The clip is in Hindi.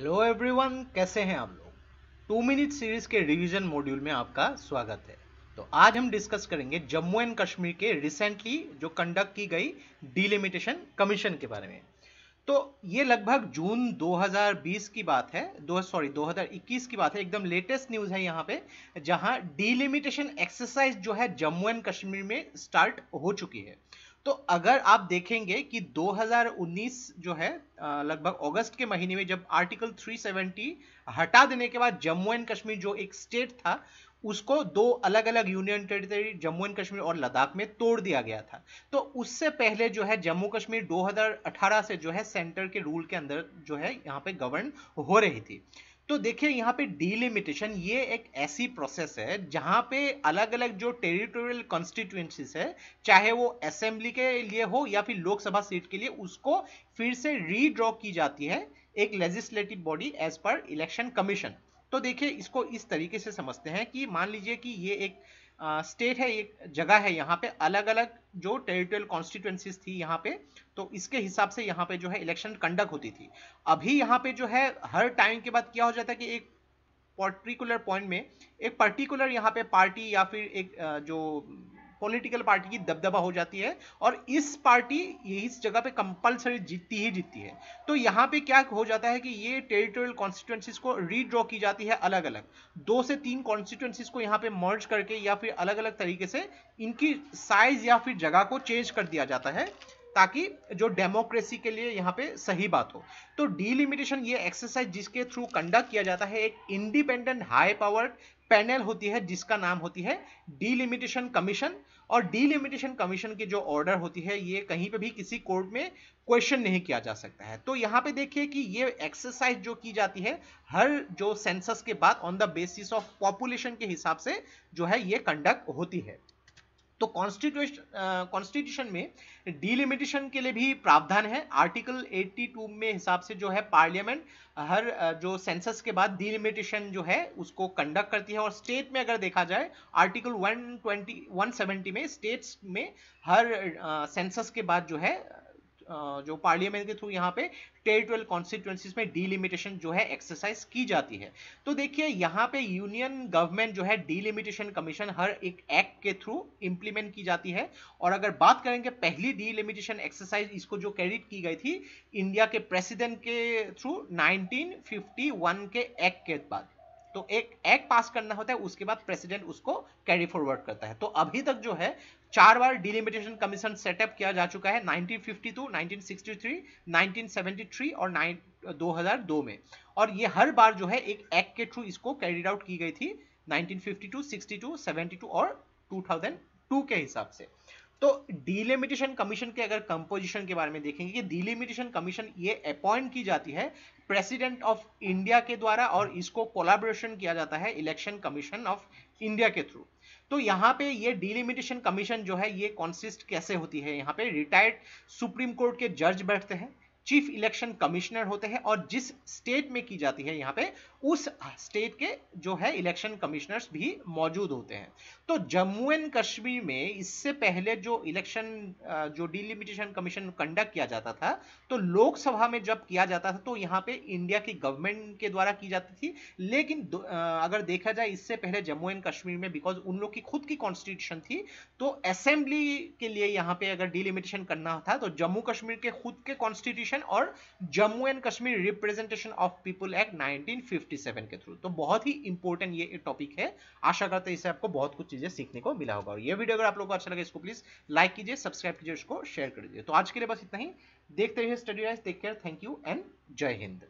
हेलो एवरीवन कैसे हैं आप लोग? टू मिनट सीरीज़ के रिवीजन मॉड्यूल में आपका स्वागत है। तो आज हम डिस्कस करेंगे जम्मू एंड कश्मीर के रिसेंटली जो कंडक्ट की गई डिलिमिटेशन कमीशन के बारे में। तो ये लगभग जून 2020 की बात है, दो सॉरी 2021 की बात है। एकदम लेटेस्ट न्यूज़ है यहाँ पे, जहाँ डिलिमिटेशन एक्सरसाइज जो है जम्मू एंड कश्मीर में स्टार्ट हो चुकी है। तो अगर आप देखेंगे कि 2019 जो है लगभग अगस्त के महीने में जब आर्टिकल 370 हटा देने के बाद जम्मू एंड कश्मीर जो एक स्टेट था, उसको दो अलग अलग union territory, Jammu and Kashmir और लद्दाख में तोड़ दिया गया था। तो उससे पहले जो है, जम्मू कश्मीर 2018 से जो है, सेंटर के रूल के अंदर जो है, यहाँ पे गवर्न हो रही थी। तो देखिए, यहाँ पे डिलिमिटेशन ये एक ऐसी प्रोसेस है, जहाँ पे अलग अलग जो टेरिटोरियल कॉन्स्टिट्यूएंसीज है, चाहे वो असेंबली के लिए हो या फिर लोकसभा सीट के लिए, उसको फिर से रीड्रॉ की जाती है एक लेजिस्लेटिव बॉडी एज पर इलेक्शन कमीशन तो देखिए, इसको इस तरीके से समझते हैं कि मान लीजिए कि ये एक स्टेट है, एक जगह है, यहाँ पे अलग अलग जो टेरिटोरियल कॉन्स्टिट्यूएंसीज थी यहाँ पे तो इसके हिसाब से यहाँ पे जो है इलेक्शन कंडक्ट होती थी। अभी यहाँ पे जो है, हर टाइम के बाद क्या हो जाता है कि एक पर्टिकुलर पॉइंट में, एक पर्टिकुलर यहाँ पे पार्टी या फिर एक जो पॉलिटिकल पार्टी की दबदबा हो जाती है और इस पार्टी इस जगह पे कंपलसरी जीतती ही जीतती है। तो यहाँ पे क्या हो जाता है कि ये टेरिटोरियल कॉन्स्टिट्यूंसीज को रीड्रॉ की जाती है अलग अलग दो से तीन कॉन्स्टिट्यूंसीज को यहाँ पे मर्ज करके या फिर अलग अलग तरीके से इनकी साइज़ या फिर जगह को चेंज कर दिया जाता है। ताकि जो डेमोक्रेसी के लिए यहाँ पे सही बात हो। तो डीलिमिटेशन ये एक्सरसाइज जिसके थ्रू कंडक्ट किया जाता है, एक इंडिपेंडेंट हाई पावर्ड पैनल होती है, जिसका नाम होती है डीलिमिटेशन कमीशन और डीलिमिटेशन कमीशन की जो ऑर्डर होती है, ये कहीं पे भी किसी कोर्ट में क्वेश्चन नहीं किया जा सकता है। तो यहाँ पे देखिए कि ये एक्सरसाइज जो की जाती है, हर जो सेंसस के बाद on the basis of population के हिसाब से जो है ये कंडक्ट होती है। तो कॉन्स्टिट्यूशन कॉन्स्टिट्यूशन में डिलिमिटेशन के लिए भी प्रावधान है। आर्टिकल 82 में हिसाब से जो है पार्लियामेंट हर जो सेंसस के बाद डिलिमिटेशन जो है उसको कंडक्ट करती है। और स्टेट में अगर देखा जाए आर्टिकल 120 170 में स्टेट्स में हर सेंसस के बाद जो है जो पार्लियामेंट के थ्रू यहाँ पे टेरिटोरियल कॉन्स्टिट्यूंसीज में डिलिमिटेशन जो है एक्सरसाइज की जाती है। तो देखिए, यहाँ पे यूनियन गवर्नमेंट जो है डिलिमिटेशन कमीशन हर एक एक्ट के थ्रू इंप्लीमेंट की जाती है। और अगर बात करेंगे पहली डिलिमिटेशन एक्सरसाइज इसको जो क्रेडिट की गई थी, इंडिया के प्रेसिडेंट के थ्रू 1951 के एक्ट के बाद। तो एक एक्ट पास करना होता है उसके बाद प्रेसिडेंट उसको कैरी फॉरवर्ड करता है। तो अभी तक जो है चार बार डिलिमिटेशन कमीशन सेटअप किया जा चुका है 1952, 1963, 1973 और 2002 में। और ये हर बार जो है एक एक्ट के थ्रू इसको कैरिड आउट की गई थी 1952, 62, 72 और 2002 के हिसाब से। तो डिलिमिटेशन कमीशन के अगर कंपोजिशन के बारे में देखेंगे कि डिलिमिटेशन कमीशन ये अपॉइंट की जाती है प्रेसिडेंट ऑफ़ इंडिया के द्वारा और इसको कोलाबोरेशन किया जाता है इलेक्शन कमीशन ऑफ़ इंडिया के थ्रू तो यहाँ पे ये डिलिमिटेशन कमीशन जो है ये कॉन्सिस्ट कैसे होती है? यहाँ पे रिटायर्ड सुप्रीम कोर्ट के जज बैठते हैं। चीफ इलेक्शन कमिश्नर होते हैं और जिस स्टेट में की जाती है यहाँ पे, उस स्टेट के जो है इलेक्शन कमिश्नर्स भी मौजूद होते हैं। तो जम्मू एंड कश्मीर में इससे पहले जो इलेक्शन जो डिलिमिटेशन कमीशन कंडक्ट किया जाता था तो लोकसभा में जब किया जाता था तो यहाँ पे इंडिया की गवर्नमेंट के द्वारा की जाती थी। लेकिन अगर देखा जाए इससे पहले जम्मू एंड कश्मीर में बिकॉज़ उन लोग की खुद की कॉन्स्टिट्यूशन थी तो असेंबली के लिए यहाँ पे अगर डिलिमिटेशन करना था तो जम्मू कश्मीर के खुद के कॉन्स्टिट्यूशन कॉन्स्टिट्यूशन और Jammu and Kashmir representation of people act 1957 के थ्रू तो बहुत ही इंपॉर्टेंट ये टॉपिक है। आशा करते हैं इससे आपको बहुत कुछ चीज़ें सीखने को मिला होगा। और ये वीडियो अगर आप लोग को अच्छा लगे इसको प्लीज़ लाइक कीजिए सब्सक्राइब कीजिए उसको शेयर कर दीजिए। तो आज के लिए बस इतना ही। देखते रहिए study take care thank you and जय हिंद।